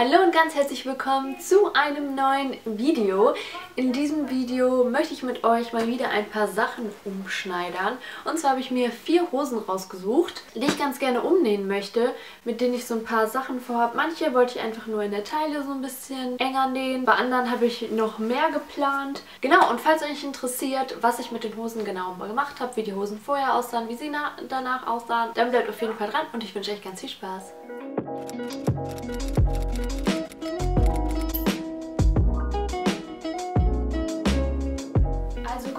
Hallo und ganz herzlich willkommen zu einem neuen Video. In diesem Video möchte ich mit euch mal wieder ein paar Sachen umschneidern. Und zwar habe ich mir vier Hosen rausgesucht, die ich ganz gerne umnähen möchte, mit denen ich so ein paar Sachen vorhabe. Manche wollte ich einfach nur in der Taille so ein bisschen enger nähen. Bei anderen habe ich noch mehr geplant. Genau, und falls euch interessiert, was ich mit den Hosen genau gemacht habe, wie die Hosen vorher aussahen, wie sie danach aussahen, dann bleibt auf jeden Fall dran und ich wünsche euch ganz viel Spaß. Also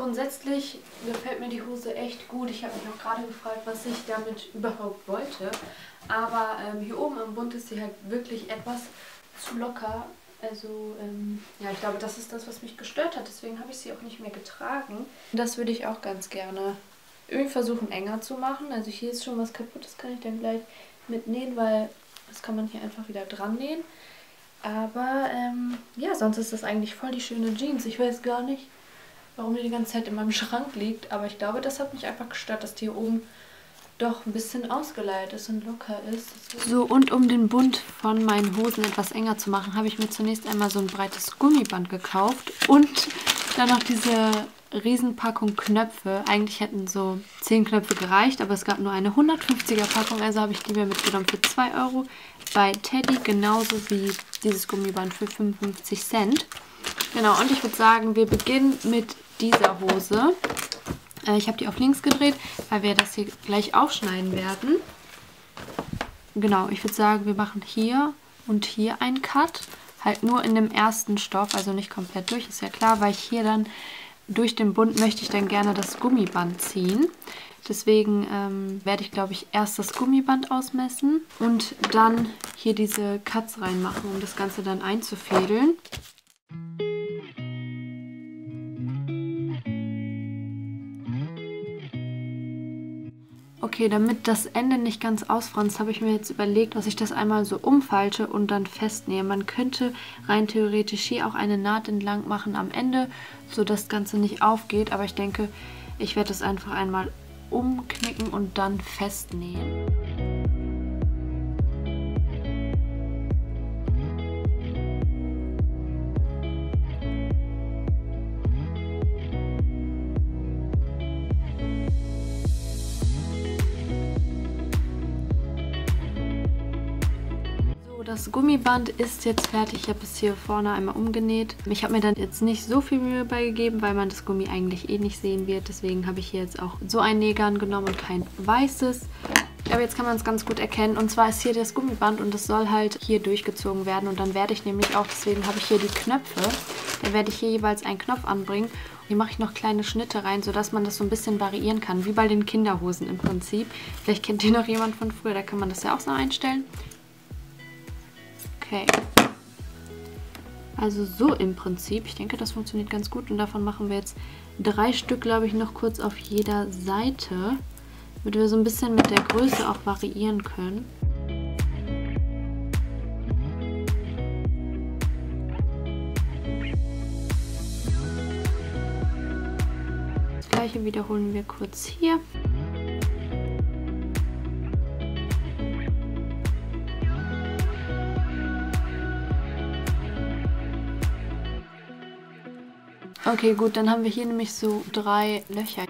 grundsätzlich gefällt mir die Hose echt gut. Ich habe mich auch gerade gefragt, was ich damit überhaupt wollte. Aber ähm, hier oben am Bund ist sie halt wirklich etwas zu locker. Also ähm, ja, ich glaube, das ist das, was mich gestört hat. Deswegen habe ich sie auch nicht mehr getragen. Das würde ich auch ganz gerne irgendwie versuchen enger zu machen. Also hier ist schon was kaputt, das kann ich dann gleich mitnähen, weil das kann man hier einfach wieder dran nähen. Aber ähm, ja, sonst ist das eigentlich voll die schöne Jeans. Ich weiß gar nicht, warum die die ganze Zeit in meinem Schrank liegt. Aber ich glaube, das hat mich einfach gestört, dass die hier oben doch ein bisschen ausgeleiert ist und locker ist. So, und um den Bund von meinen Hosen etwas enger zu machen, habe ich mir zunächst einmal so ein breites Gummiband gekauft. Und dann noch diese Riesenpackung Knöpfe. Eigentlich hätten so 10 Knöpfe gereicht, aber es gab nur eine 150er Packung, also habe ich die mir mitgenommen für 2 Euro. Bei Teddy genauso wie dieses Gummiband für 55 Cent. Genau, und ich würde sagen, wir beginnen mit dieser Hose. Äh, ich habe die auf links gedreht, weil wir das hier gleich aufschneiden werden. Genau, ich würde sagen, wir machen hier und hier einen Cut. Halt nur in dem ersten Stoff, also nicht komplett durch, ist ja klar, weil ich hier dann durch den Bund möchte ich dann gerne das Gummiband ziehen. Deswegen ähm, werde ich, glaube ich, erst das Gummiband ausmessen und dann hier diese Cuts reinmachen, um das Ganze dann einzufädeln. Okay, damit das Ende nicht ganz ausfranst, habe ich mir jetzt überlegt, dass ich das einmal so umfalte und dann festnähe. Man könnte rein theoretisch hier auch eine Naht entlang machen am Ende, sodass das Ganze nicht aufgeht. Aber ich denke, ich werde das einfach einmal umknicken und dann festnähen. Das Gummiband ist jetzt fertig. Ich habe es hier vorne einmal umgenäht. Ich habe mir dann jetzt nicht so viel Mühe beigegeben, weil man das Gummi eigentlich eh nicht sehen wird. Deswegen habe ich hier jetzt auch so ein Nähgarn genommen und kein weißes. Aber jetzt kann man es ganz gut erkennen. Und zwar ist hier das Gummiband und das soll halt hier durchgezogen werden. Und dann werde ich nämlich auch, deswegen habe ich hier die Knöpfe. Da werde ich hier jeweils einen Knopf anbringen. Hier mache ich noch kleine Schnitte rein, sodass man das so ein bisschen variieren kann. Wie bei den Kinderhosen im Prinzip. Vielleicht kennt ihr noch jemand von früher, da kann man das ja auch so einstellen. Okay. Also so im Prinzip. Ich denke, das funktioniert ganz gut. Und davon machen wir jetzt drei Stück, glaube ich, noch kurz auf jeder Seite. Damit wir so ein bisschen mit der Größe auch variieren können. Das gleiche wiederholen wir kurz hier. Okay, gut, dann haben wir hier nämlich so drei Löcher.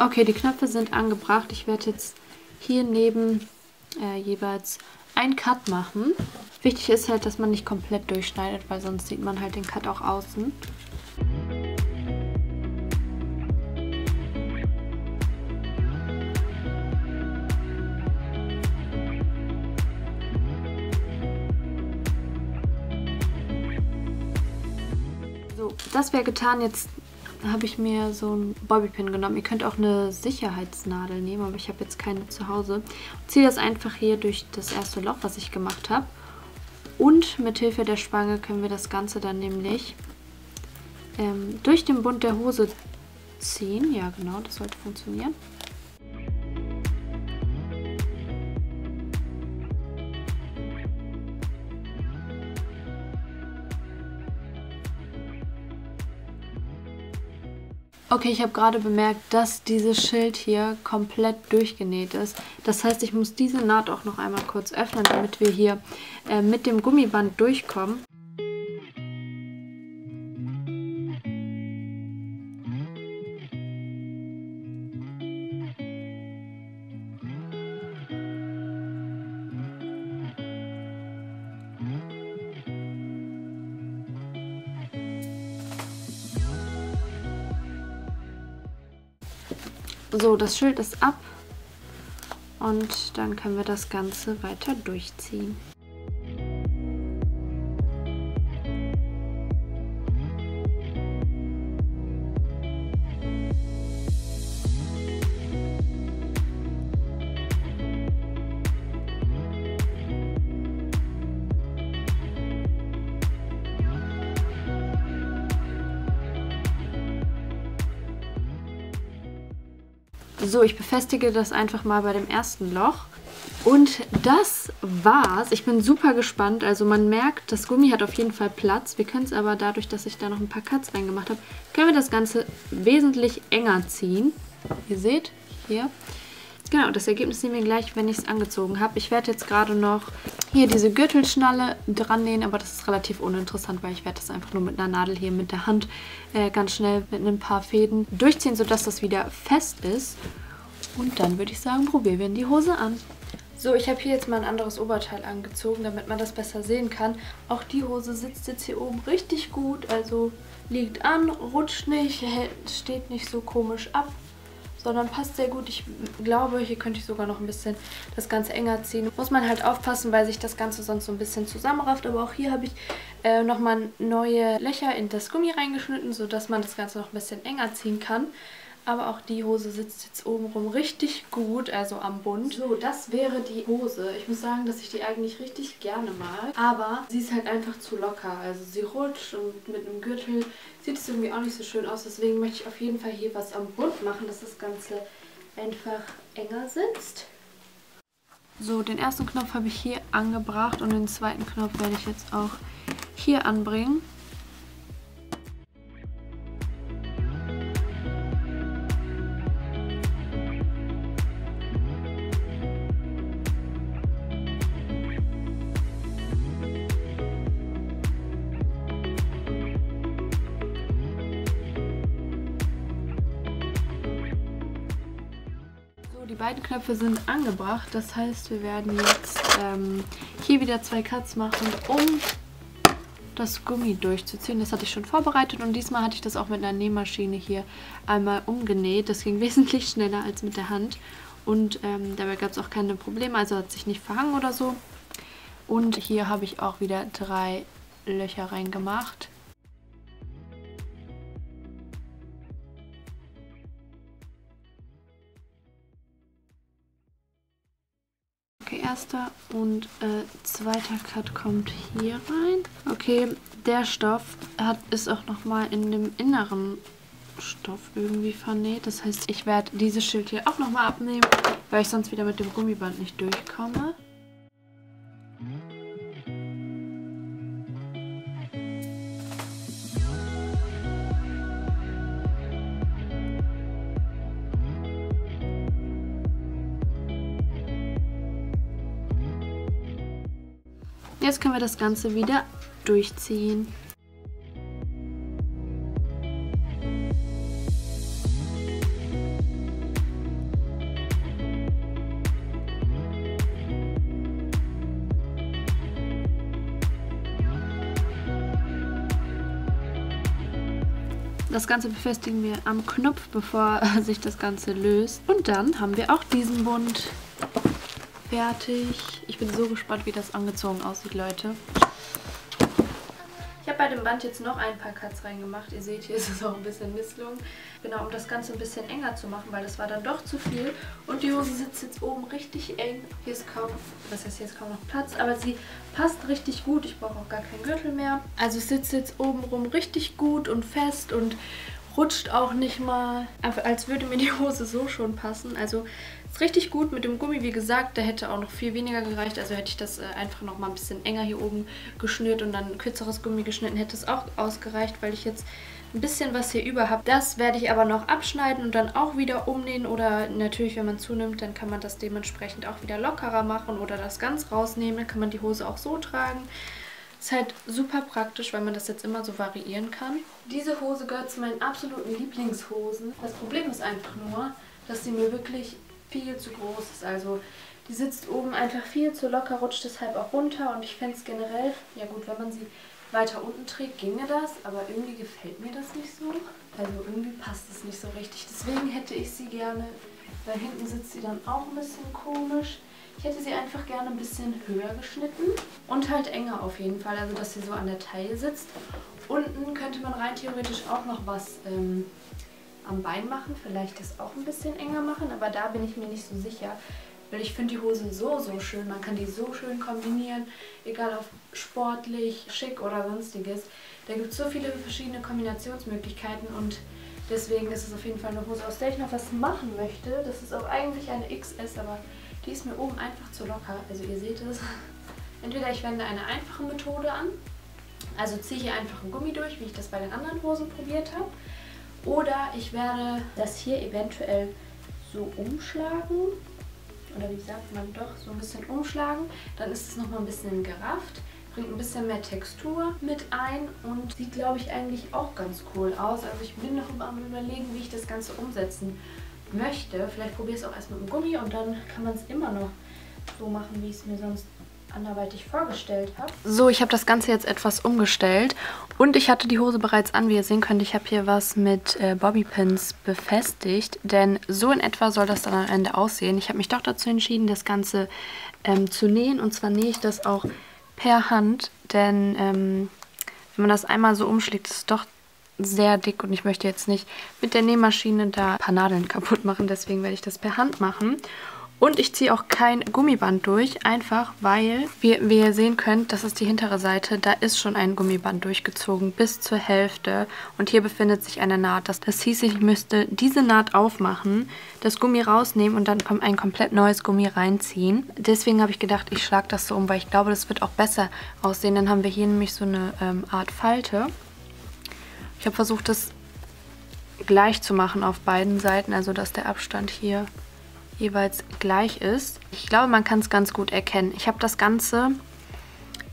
Okay, die Knöpfe sind angebracht. Ich werde jetzt hier neben äh, jeweils einen Cut machen. Wichtig ist halt, dass man nicht komplett durchschneidet, weil sonst sieht man halt den Cut auch außen. So, das wäre getan. Jetzt habe ich mir so einen Bobbypin genommen. Ihr könnt auch eine Sicherheitsnadel nehmen, aber ich habe jetzt keine zu Hause. Ziehe das einfach hier durch das erste Loch, was ich gemacht habe. Und mit Hilfe der Spange können wir das Ganze dann nämlich ähm, durch den Bund der Hose ziehen. Ja, genau, das sollte funktionieren. Okay, ich habe gerade bemerkt, dass dieses Schild hier komplett durchgenäht ist. Das heißt, ich muss diese Naht auch noch einmal kurz öffnen, damit wir hier äh, mit dem Gummiband durchkommen. So, das Schild ist ab und dann können wir das Ganze weiter durchziehen. So, ich befestige das einfach mal bei dem ersten Loch. Und das war's. Ich bin super gespannt. Also man merkt, das Gummi hat auf jeden Fall Platz. Wir können es aber dadurch, dass ich da noch ein paar Cuts reingemacht habe, können wir das Ganze wesentlich enger ziehen. Ihr seht, hier. Genau, das Ergebnis sehen wir gleich, wenn ich es angezogen habe. Ich werde jetzt gerade noch hier diese Gürtelschnalle dran nähen, aber das ist relativ uninteressant, weil ich werde das einfach nur mit einer Nadel hier mit der Hand äh, ganz schnell mit ein paar Fäden durchziehen, sodass das wieder fest ist. Und dann würde ich sagen, probieren wir die Hose an. So, ich habe hier jetzt mal ein anderes Oberteil angezogen, damit man das besser sehen kann. Auch die Hose sitzt jetzt hier oben richtig gut, also liegt an, rutscht nicht, steht nicht so komisch ab sondern passt sehr gut. Ich glaube, hier könnte ich sogar noch ein bisschen das Ganze enger ziehen. Muss man halt aufpassen, weil sich das Ganze sonst so ein bisschen zusammenrafft. Aber auch hier habe ich äh, nochmal neue Löcher in das Gummi reingeschnitten, sodass man das Ganze noch ein bisschen enger ziehen kann. Aber auch die Hose sitzt jetzt obenrum richtig gut, also am Bund. So, das wäre die Hose. Ich muss sagen, dass ich die eigentlich richtig gerne mag. Aber sie ist halt einfach zu locker. Also sie rutscht und mit einem Gürtel sieht es irgendwie auch nicht so schön aus. Deswegen möchte ich auf jeden Fall hier was am Bund machen, dass das Ganze einfach enger sitzt. So, den ersten Knopf habe ich hier angebracht und den zweiten Knopf werde ich jetzt auch hier anbringen. Beiden Knöpfe sind angebracht. Das heißt, wir werden jetzt ähm, hier wieder zwei Cuts machen, um das Gummi durchzuziehen. Das hatte ich schon vorbereitet und diesmal hatte ich das auch mit einer Nähmaschine hier einmal umgenäht. Das ging wesentlich schneller als mit der Hand und ähm, dabei gab es auch keine Probleme, also hat sich nicht verhangen oder so. Und hier habe ich auch wieder drei Löcher reingemacht. Erster und äh, zweiter Cut kommt hier rein. Okay, der Stoff hat, ist auch nochmal in dem inneren Stoff irgendwie vernäht. Das heißt, ich werde dieses Schild hier auch nochmal abnehmen, weil ich sonst wieder mit dem Gummiband nicht durchkomme. Jetzt können wir das Ganze wieder durchziehen. Das Ganze befestigen wir am Knopf, bevor sich das Ganze löst. Und dann haben wir auch diesen Bund fertig. Ich bin so gespannt, wie das angezogen aussieht, Leute. Ich habe bei dem Band jetzt noch ein paar Cuts reingemacht. Ihr seht, hier ist es auch ein bisschen misslungen. Genau, um das Ganze ein bisschen enger zu machen, weil das war dann doch zu viel. Und die Hose sitzt jetzt oben richtig eng. Hier ist kaum, das heißt, hier ist kaum noch Platz, aber sie passt richtig gut. Ich brauche auch gar keinen Gürtel mehr. Also es sitzt jetzt oben rum richtig gut und fest und rutscht auch nicht mal, als würde mir die Hose so schon passen. Also ist richtig gut mit dem Gummi, wie gesagt, der hätte auch noch viel weniger gereicht. Also hätte ich das äh, einfach noch mal ein bisschen enger hier oben geschnürt und dann kürzeres Gummi geschnitten, hätte es auch ausgereicht, weil ich jetzt ein bisschen was hier über habe. Das werde ich aber noch abschneiden und dann auch wieder umnähen oder natürlich, wenn man zunimmt, dann kann man das dementsprechend auch wieder lockerer machen oder das ganz rausnehmen. Dann kann man die Hose auch so tragen. Ist halt super praktisch, weil man das jetzt immer so variieren kann. Diese Hose gehört zu meinen absoluten Lieblingshosen. Das Problem ist einfach nur, dass sie mir wirklich viel zu groß ist. Also die sitzt oben einfach viel zu locker, rutscht deshalb auch runter und ich fände es generell, ja gut, wenn man sie weiter unten trägt, ginge das, aber irgendwie gefällt mir das nicht so. Also irgendwie passt es nicht so richtig. Deswegen hätte ich sie gerne, weil hinten sitzt sie dann auch ein bisschen komisch. Ich hätte sie einfach gerne ein bisschen höher geschnitten und halt enger auf jeden Fall, also dass sie so an der Taille sitzt. Unten könnte man rein theoretisch auch noch was ähm, am Bein machen, vielleicht das auch ein bisschen enger machen, aber da bin ich mir nicht so sicher, weil ich finde die Hose so, so schön. Man kann die so schön kombinieren, egal ob sportlich, schick oder sonstiges. Da gibt es so viele verschiedene Kombinationsmöglichkeiten und deswegen ist es auf jeden Fall eine Hose, aus der ich noch was machen möchte. Das ist auch eigentlich eine XS, aber die ist mir oben einfach zu locker. Also ihr seht es. Entweder ich wende eine einfache Methode an, also ziehe hier einfach ein Gummi durch, wie ich das bei den anderen Hosen probiert habe. Oder ich werde das hier eventuell so umschlagen. Oder wie sagt man doch, so ein bisschen umschlagen. Dann ist es nochmal ein bisschen gerafft. Bringt ein bisschen mehr Textur mit ein und sieht, glaube ich, eigentlich auch ganz cool aus. Also ich bin noch am überlegen, wie ich das Ganze umsetzen möchte. Vielleicht probiere ich es auch erst mit dem Gummi und dann kann man es immer noch so machen, wie ich es mir sonst anderweitig vorgestellt habe. So, ich habe das Ganze jetzt etwas umgestellt und ich hatte die Hose bereits an, wie ihr sehen könnt. Ich habe hier was mit äh, Bobbypins befestigt, denn so in etwa soll das dann am Ende aussehen. Ich habe mich doch dazu entschieden, das Ganze ähm, zu nähen und zwar nähe ich das auch per Hand, denn ähm, wenn man das einmal so umschlägt, ist es doch sehr dick und ich möchte jetzt nicht mit der Nähmaschine da ein paar Nadeln kaputt machen, deswegen werde ich das per Hand machen. Und ich ziehe auch kein Gummiband durch, einfach weil, wie, wie, ihr sehen könnt, das ist die hintere Seite, da ist schon ein Gummiband durchgezogen bis zur Hälfte. Und hier befindet sich eine Naht. Das, das hieß, ich müsste diese Naht aufmachen, das Gummi rausnehmen und dann ein komplett neues Gummi reinziehen. Deswegen habe ich gedacht, ich schlage das so um, weil ich glaube, das wird auch besser aussehen. Dann haben wir hier nämlich so eine ähm, Art Falte. Ich habe versucht, das gleich zu machen auf beiden Seiten, also dass der Abstand hier jeweils gleich ist. Ich glaube, man kann es ganz gut erkennen. Ich habe das Ganze,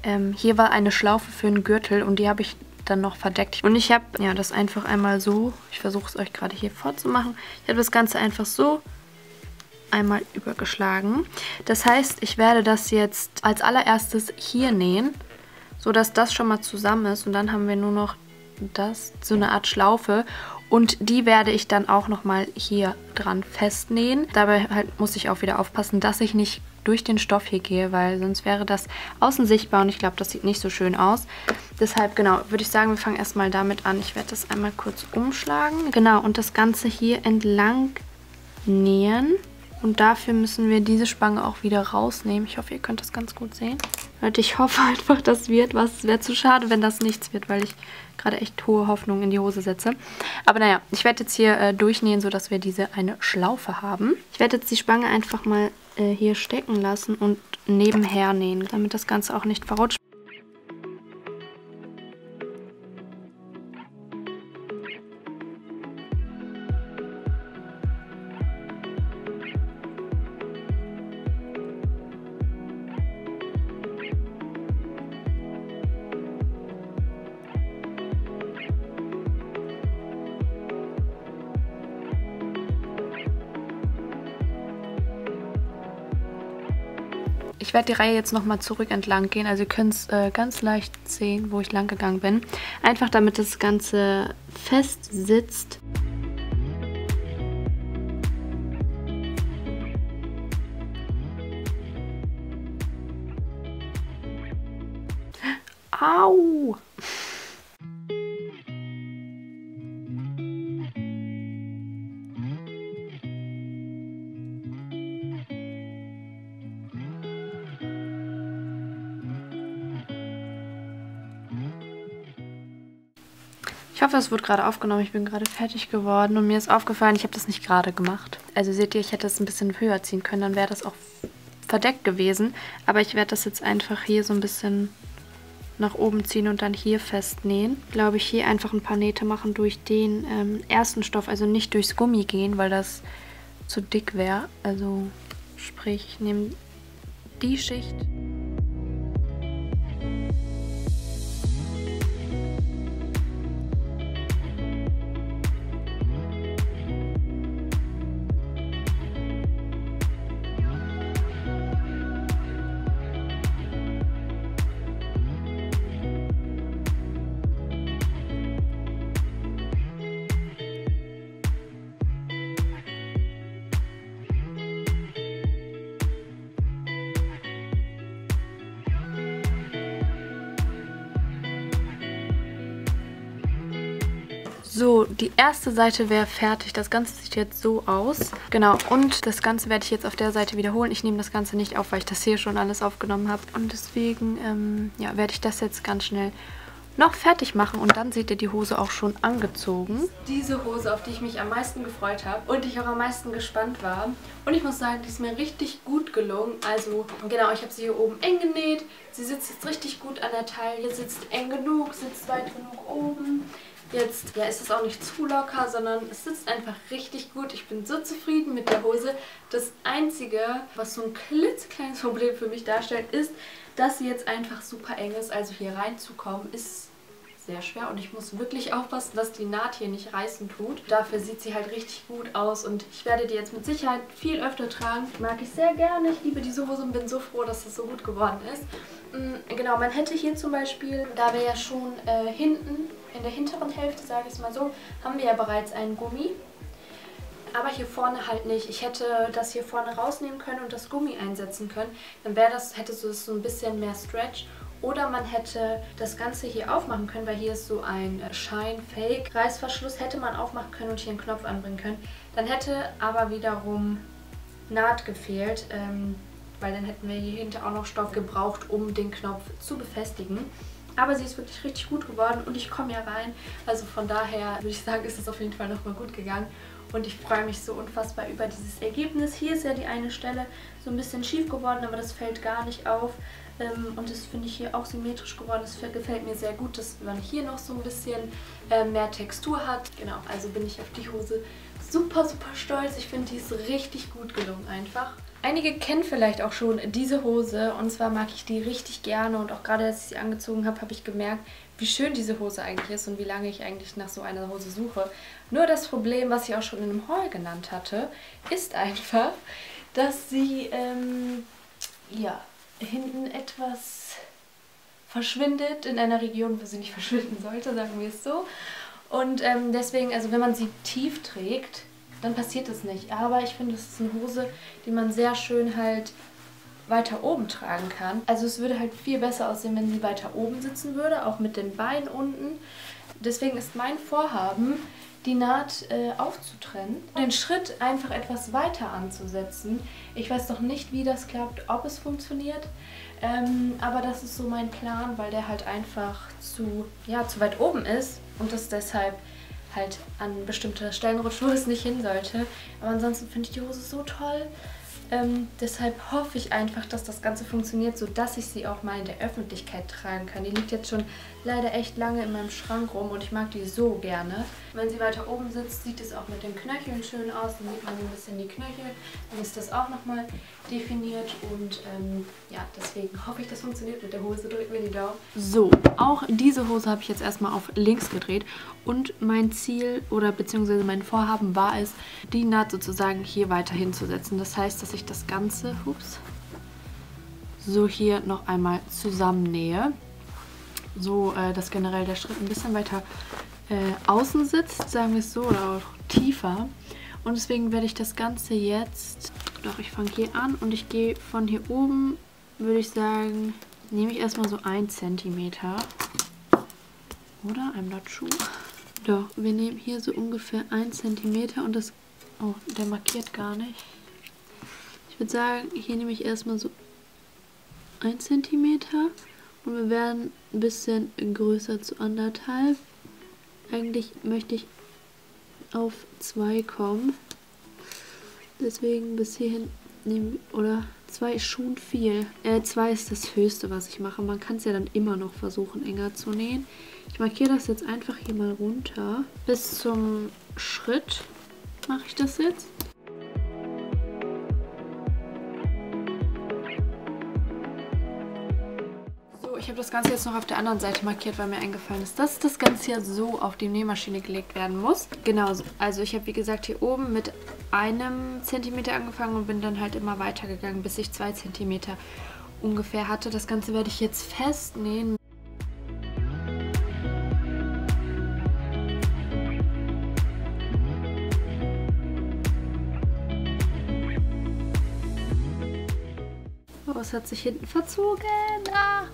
ähm, hier war eine Schlaufe für einen Gürtel und die habe ich dann noch verdeckt. Und ich habe ja das einfach einmal so, ich versuche es euch gerade hier vorzumachen, ich habe das Ganze einfach so einmal übergeschlagen. Das heißt, ich werde das jetzt als allererstes hier nähen, sodass das schon mal zusammen ist und dann haben wir nur noch das, so eine Art Schlaufe und die werde ich dann auch nochmal hier dran festnähen. Dabei halt muss ich auch wieder aufpassen, dass ich nicht durch den Stoff hier gehe, weil sonst wäre das außen sichtbar und ich glaube, das sieht nicht so schön aus. Deshalb, genau, würde ich sagen, wir fangen erstmal damit an. Ich werde das einmal kurz umschlagen. Genau, und das Ganze hier entlang nähen. Und dafür müssen wir diese Spange auch wieder rausnehmen. Ich hoffe, ihr könnt das ganz gut sehen. Und ich hoffe einfach, das wird was. Es wäre zu schade, wenn das nichts wird, weil ich gerade echt hohe Hoffnung in die Hose setze. Aber naja, ich werde jetzt hier äh, durchnähen, sodass wir diese eine Schlaufe haben. Ich werde jetzt die Spange einfach mal äh, hier stecken lassen und nebenher nähen, damit das Ganze auch nicht verrutscht. Werde die Reihe jetzt nochmal zurück entlang gehen. Also ihr könnt es äh, ganz leicht sehen, wo ich lang gegangen bin. Einfach damit das Ganze fest sitzt. Au! Hoffe, es wird gerade aufgenommen. Ich bin gerade fertig geworden und mir ist aufgefallen, ich habe das nicht gerade gemacht. Also seht ihr, ich hätte es ein bisschen höher ziehen können, dann wäre das auch verdeckt gewesen. Aber ich werde das jetzt einfach hier so ein bisschen nach oben ziehen und dann hier festnähen. Glaube ich, hier einfach ein paar Nähte machen durch den ähm, ersten Stoff, also nicht durchs Gummi gehen, weil das zu dick wäre. Also sprich, ich nehme die Schicht die erste Seite wäre fertig. Das Ganze sieht jetzt so aus. Genau, und das Ganze werde ich jetzt auf der Seite wiederholen. Ich nehme das Ganze nicht auf, weil ich das hier schon alles aufgenommen habe. Und deswegen ähm, ja, werde ich das jetzt ganz schnell noch fertig machen und dann seht ihr die Hose auch schon angezogen. Diese Hose, auf die ich mich am meisten gefreut habe und ich auch am meisten gespannt war. Und ich muss sagen, die ist mir richtig gut gelungen. Also genau, ich habe sie hier oben eng genäht. Sie sitzt jetzt richtig gut an der Taille, sitzt eng genug, sitzt weit genug oben. Jetzt ja, ist es auch nicht zu locker, sondern es sitzt einfach richtig gut. Ich bin so zufrieden mit der Hose. Das Einzige, was so ein klitzekleines Problem für mich darstellt, ist, dass sie jetzt einfach super eng ist. Also hier reinzukommen ist sehr schwer und ich muss wirklich aufpassen, dass die Naht hier nicht reißen tut. Dafür sieht sie halt richtig gut aus und ich werde die jetzt mit Sicherheit viel öfter tragen. Mag ich sehr gerne. Ich liebe diese Hose und bin so froh, dass es so gut geworden ist. Mm, genau, man hätte hier zum Beispiel, da wir ja schon äh, hinten, in der hinteren Hälfte, sage ich es mal so, haben wir ja bereits einen Gummi. Aber hier vorne halt nicht. Ich hätte das hier vorne rausnehmen können und das Gummi einsetzen können. Dann wäre das, hätte so, so ein bisschen mehr Stretch. Oder man hätte das Ganze hier aufmachen können, weil hier ist so ein Shine-Fake-Reißverschluss. Hätte man aufmachen können und hier einen Knopf anbringen können. Dann hätte aber wiederum Naht gefehlt. Ähm, weil dann hätten wir hier hinter auch noch Stoff gebraucht, um den Knopf zu befestigen. Aber sie ist wirklich richtig gut geworden und ich komme ja rein. Also von daher würde ich sagen, ist es auf jeden Fall nochmal gut gegangen. Und ich freue mich so unfassbar über dieses Ergebnis. Hier ist ja die eine Stelle so ein bisschen schief geworden, aber das fällt gar nicht auf. Ähm, und das finde ich hier auch symmetrisch geworden. Das gefällt mir sehr gut, dass man hier noch so ein bisschen äh, mehr Textur hat. Genau, also bin ich auf die Hose super, super stolz. Ich finde, die ist richtig gut gelungen einfach. Einige kennen vielleicht auch schon diese Hose und zwar mag ich die richtig gerne und auch gerade als ich sie angezogen habe, habe ich gemerkt, wie schön diese Hose eigentlich ist und wie lange ich eigentlich nach so einer Hose suche. Nur das Problem, was ich auch schon in einem Haul genannt hatte, ist einfach, dass sie ähm, ja, hinten etwas verschwindet in einer Region, wo sie nicht verschwinden sollte, sagen wir es so. Und ähm, deswegen, also wenn man sie tief trägt, dann passiert es nicht. Aber ich finde, es ist eine Hose, die man sehr schön halt weiter oben tragen kann. Also es würde halt viel besser aussehen, wenn sie weiter oben sitzen würde, auch mit den Beinen unten. Deswegen ist mein Vorhaben, die Naht äh, aufzutrennen, den Schritt einfach etwas weiter anzusetzen. Ich weiß noch nicht, wie das klappt, ob es funktioniert, ähm, aber das ist so mein Plan, weil der halt einfach zu, ja, zu weit oben ist und das deshalb halt an bestimmte Stellen rutscht, wo es nicht hin sollte. Aber ansonsten finde ich die Hose so toll. Ähm, deshalb hoffe ich einfach, dass das Ganze funktioniert, sodass ich sie auch mal in der Öffentlichkeit tragen kann. Die liegt jetzt schon leider echt lange in meinem Schrank rum und ich mag die so gerne. Wenn sie weiter oben sitzt, sieht es auch mit den Knöcheln schön aus. Dann sieht man ein bisschen die Knöchel. Dann ist das auch nochmal definiert und ähm, ja, deswegen hoffe ich, das funktioniert mit der Hose. Drückt mir die Daumen. So, auch diese Hose habe ich jetzt erstmal auf links gedreht und mein Ziel oder beziehungsweise mein Vorhaben war es, die Naht sozusagen hier weiter hinzusetzen. Das heißt, dass ich das Ganze, ups, so hier noch einmal zusammennähe. So, äh, dass generell der Schritt ein bisschen weiter äh, außen sitzt, sagen wir es so, oder auch tiefer. Und deswegen werde ich das Ganze jetzt, doch ich fange hier an und ich gehe von hier oben, würde ich sagen, nehme ich erstmal so ein Zentimeter. Oder? I'm not sure. Doch, wir nehmen hier so ungefähr ein Zentimeter und das, oh, der markiert gar nicht. Ich würde sagen, hier nehme ich erstmal so ein Zentimeter und wir werden ein bisschen größer zu anderthalb. eigentlich möchte ich auf 2 kommen. Deswegen bis hierhin nehmen, oder 2 ist schon viel. Äh, 2 ist das höchste, was ich mache. Man kann es ja dann immer noch versuchen, enger zu nähen. Ich markiere das jetzt einfach hier mal runter. Bis zum Schritt mache ich das jetzt. Ich habe das Ganze jetzt noch auf der anderen Seite markiert, weil mir eingefallen ist, dass das Ganze ja so auf die Nähmaschine gelegt werden muss. Genau, also ich habe wie gesagt hier oben mit einem Zentimeter angefangen und bin dann halt immer weitergegangen, bis ich zwei Zentimeter ungefähr hatte. Das Ganze werde ich jetzt festnähen. Oh, es hat sich hinten verzogen. Ah.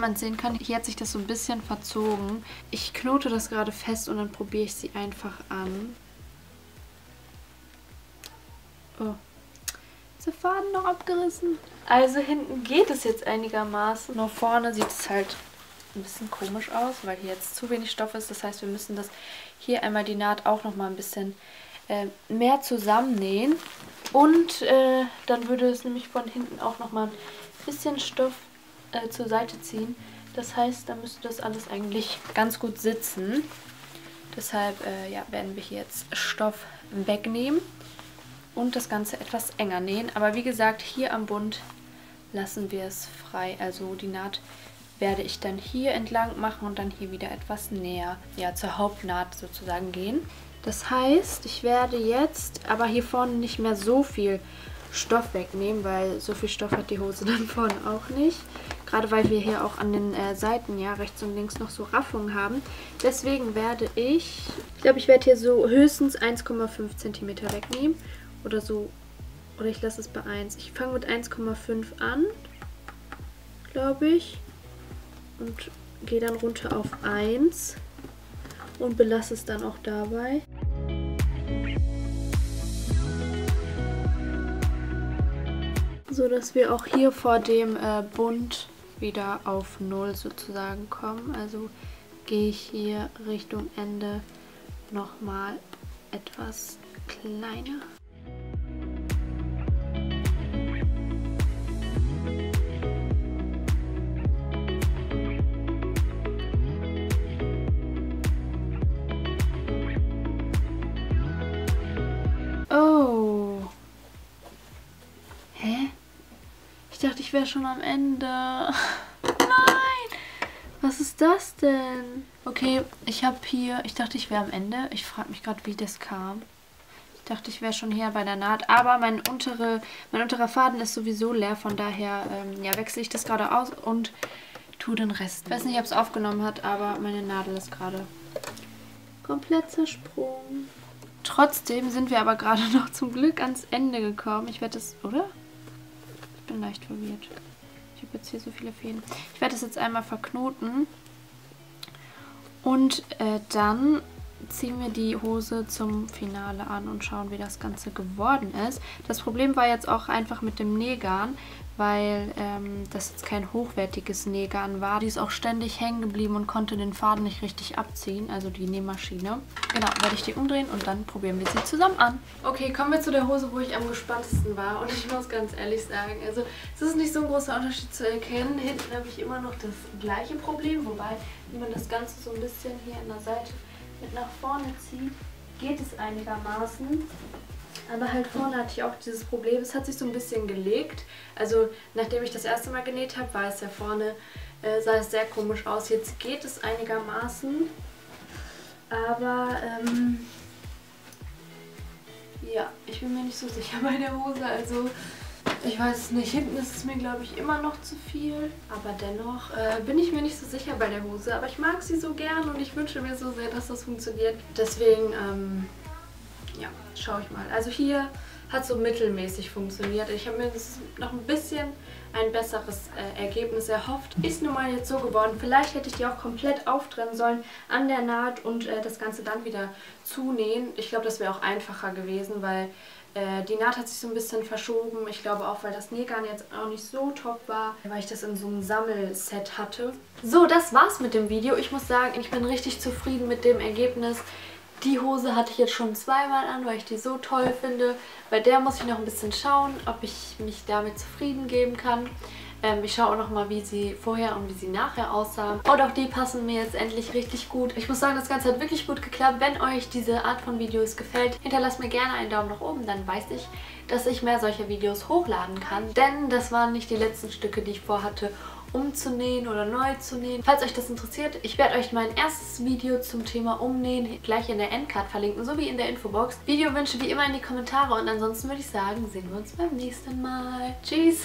Man sehen kann, hier hat sich das so ein bisschen verzogen. Ich knote das gerade fest und dann probiere ich sie einfach an. Oh. Ist der Faden noch abgerissen? Also hinten geht es jetzt einigermaßen. Nur vorne sieht es halt ein bisschen komisch aus, weil hier jetzt zu wenig Stoff ist. Das heißt, wir müssen das hier einmal die Naht auch noch mal ein bisschen äh, mehr zusammennähen. Und äh, dann würde es nämlich von hinten auch noch mal ein bisschen Stoff äh, zur Seite ziehen. Das heißt, da müsste das alles eigentlich ganz gut sitzen. Deshalb äh, ja, werden wir hier jetzt Stoff wegnehmen und das Ganze etwas enger nähen. Aber wie gesagt, hier am Bund lassen wir es frei. Also die Naht werde ich dann hier entlang machen und dann hier wieder etwas näher ja, zur Hauptnaht sozusagen gehen. Das heißt, ich werde jetzt aber hier vorne nicht mehr so viel Stoff wegnehmen, weil so viel Stoff hat die Hose dann vorne auch nicht. Gerade weil wir hier auch an den äh, Seiten ja rechts und links noch so Raffungen haben. Deswegen werde ich, ich glaube ich werde hier so höchstens 1,5 cm wegnehmen. Oder so, oder ich lasse es bei 1. Ich fange mit 1,5 an, glaube ich. Und gehe dann runter auf 1 und belasse es dann auch dabei. so dass wir auch hier vor dem äh, Bund wieder auf 0 sozusagen kommen. Also gehe ich hier Richtung Ende nochmal etwas kleiner. Wäre schon am Ende. Nein! Was ist das denn? Okay, ich habe hier... Ich dachte, ich wäre am Ende. Ich frage mich gerade, wie das kam. Ich dachte, ich wäre schon hier bei der Naht. Aber mein, untere, mein unterer Faden ist sowieso leer. Von daher ähm, ja, wechsle ich das gerade aus und tue den Rest. Ich weiß nicht, ob es aufgenommen hat, aber meine Nadel ist gerade komplett zersprungen. Trotzdem sind wir aber gerade noch zum Glück ans Ende gekommen. Ich werde das, oder? Bin leicht verwirrt. Ich habe jetzt hier so viele Fäden. Ich werde das jetzt einmal verknoten. Und äh, dann ziehen wir die Hose zum Finale an und schauen, wie das Ganze geworden ist. Das Problem war jetzt auch einfach mit dem Nähgarn, weil ähm, das jetzt kein hochwertiges Nähgarn war. Die ist auch ständig hängen geblieben und konnte den Faden nicht richtig abziehen, also die Nähmaschine. Genau, werde ich die umdrehen und dann probieren wir sie zusammen an. Okay, kommen wir zu der Hose, wo ich am gespanntesten war und ich muss ganz ehrlich sagen, also es ist nicht so ein großer Unterschied zu erkennen. Hinten habe ich immer noch das gleiche Problem, wobei, wenn man das Ganze so ein bisschen hier an der Seite mit nach vorne zieht, geht es einigermaßen. Aber halt vorne hatte ich auch dieses Problem, es hat sich so ein bisschen gelegt. Also nachdem ich das erste Mal genäht habe, war es ja vorne, äh, sah es sehr komisch aus. Jetzt geht es einigermaßen. Aber ähm, ja, ich bin mir nicht so sicher bei der Hose. Also ich weiß es nicht. Hinten ist es mir, glaube ich, immer noch zu viel. Aber dennoch äh, bin ich mir nicht so sicher bei der Hose. Aber ich mag sie so gern und ich wünsche mir so sehr, dass das funktioniert. Deswegen, ähm, ja, schaue ich mal. Also hier hat so mittelmäßig funktioniert. Ich habe mir noch ein bisschen ein besseres äh, Ergebnis erhofft. Ist nun mal jetzt so geworden. Vielleicht hätte ich die auch komplett auftrennen sollen an der Naht und äh, das Ganze dann wieder zunähen. Ich glaube, das wäre auch einfacher gewesen, weil äh, die Naht hat sich so ein bisschen verschoben. Ich glaube auch, weil das Nähgarn jetzt auch nicht so top war, weil ich das in so einem Sammelset hatte. So, das war's mit dem Video. Ich muss sagen, ich bin richtig zufrieden mit dem Ergebnis. Die Hose hatte ich jetzt schon zweimal an, weil ich die so toll finde. Bei der muss ich noch ein bisschen schauen, ob ich mich damit zufrieden geben kann. Ähm, ich schaue auch nochmal, wie sie vorher und wie sie nachher aussah. Und auch die passen mir jetzt endlich richtig gut. Ich muss sagen, das Ganze hat wirklich gut geklappt. Wenn euch diese Art von Videos gefällt, hinterlasst mir gerne einen Daumen nach oben. Dann weiß ich, dass ich mehr solcher Videos hochladen kann. Denn das waren nicht die letzten Stücke, die ich vorhatte umzunähen oder neu zu nähen. Falls euch das interessiert, ich werde euch mein erstes Video zum Thema Umnähen gleich in der Endcard verlinken, sowie in der Infobox. Videowünsche wie immer in die Kommentare und ansonsten würde ich sagen, sehen wir uns beim nächsten Mal. Tschüss!